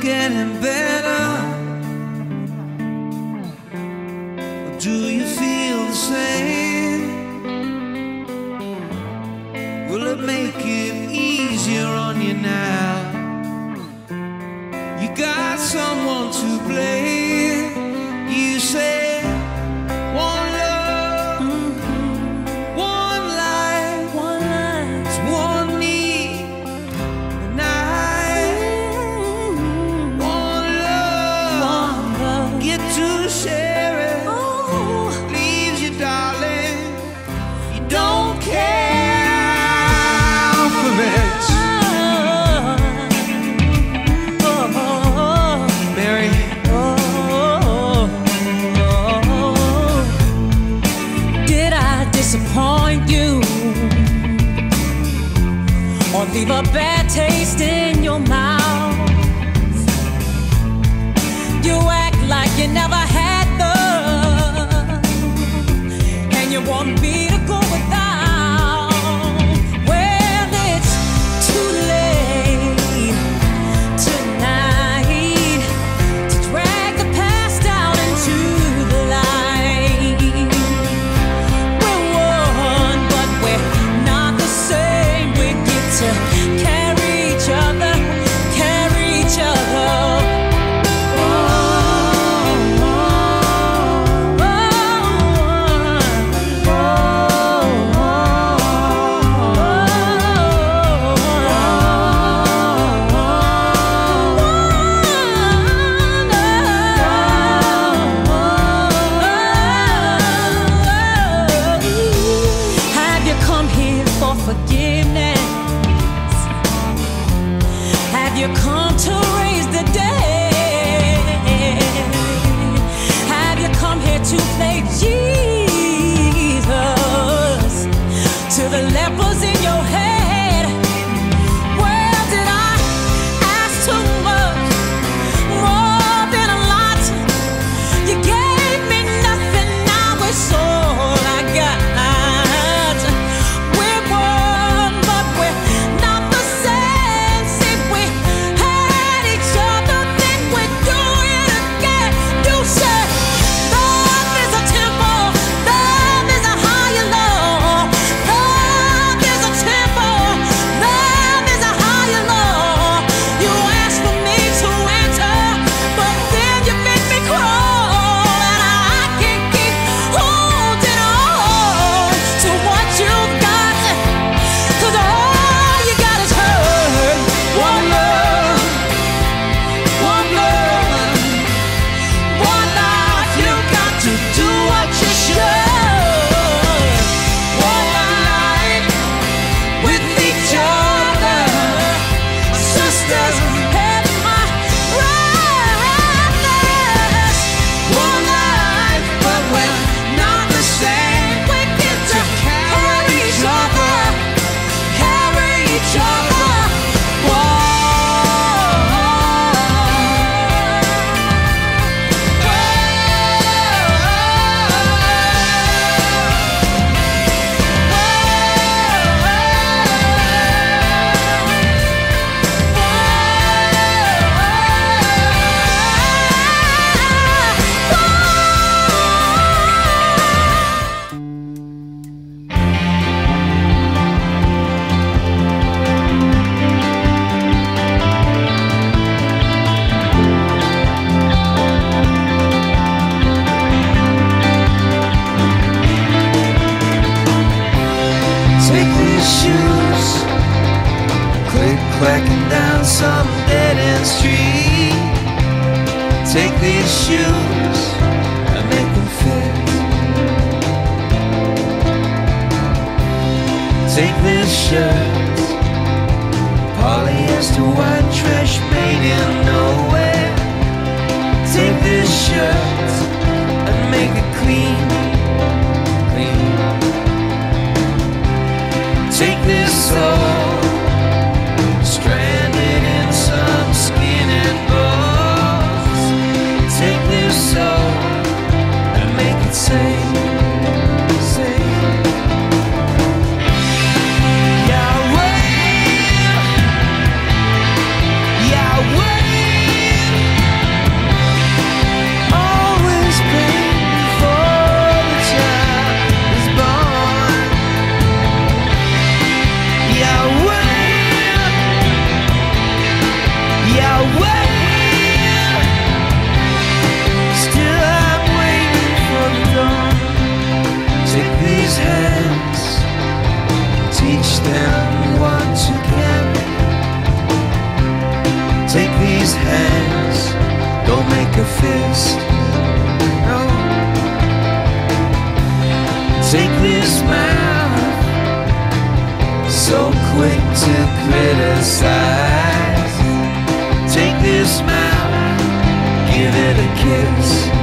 getting better? Or do you feel the same? leave a bad taste in your mouth. You act like you never had love, and you won't be. they quacking down some dead end street. Take these shoes and make them fit. Take this shirt, polyester white trash. Take this mouth, so quick to criticize. Take this mouth, give it a kiss.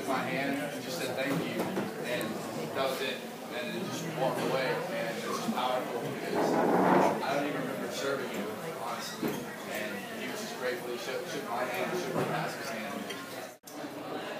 Shook my hand and just said thank you, and that was it. And then just walked away, and it's just powerful because I don't even remember serving you, honestly. And he was just grateful. He shook, shook my hand, shook my pastor's hand.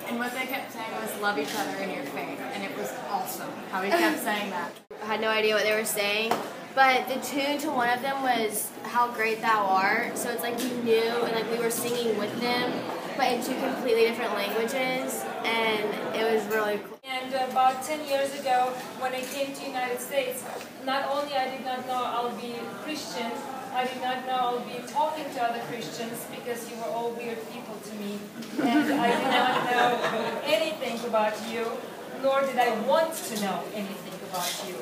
And what they kept saying was love each other in your faith. And it was awesome how he kept saying that. I had no idea what they were saying, but the tune to one of them was "How Great Thou Art." So it's like you knew, and like we were singing with them, but in two completely different languages, and it was really cool. And about 10 years ago, when I came to United States, not only I did not know I'll be Christian, I did not know I'll be talking to other Christians because you were all weird people to me. And I did not know anything about you, nor did I want to know anything about you.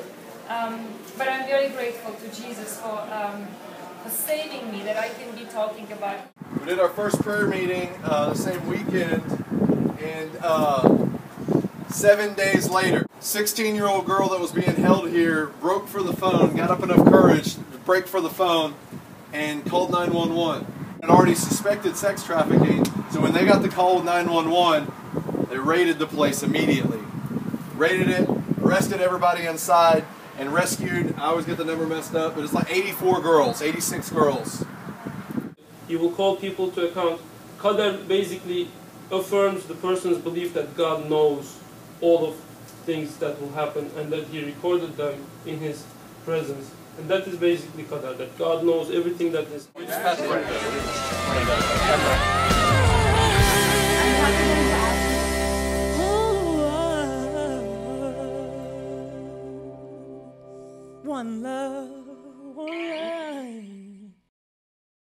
Um, but I'm very grateful to Jesus for, um, for saving me, that I can be talking about We did our first prayer meeting uh, the same weekend, and uh, seven days later, 16 year old girl that was being held here broke for the phone, got up enough courage to break for the phone, and called 911. And already suspected sex trafficking, so when they got the call with 911, they raided the place immediately. Raided it, arrested everybody inside, and rescued, I always get the number messed up, but it's like 84 girls, 86 girls. He will call people to account. Qadar basically affirms the person's belief that God knows all of things that will happen and that He recorded them in His presence. And that is basically Qadar, that God knows everything that is. One love.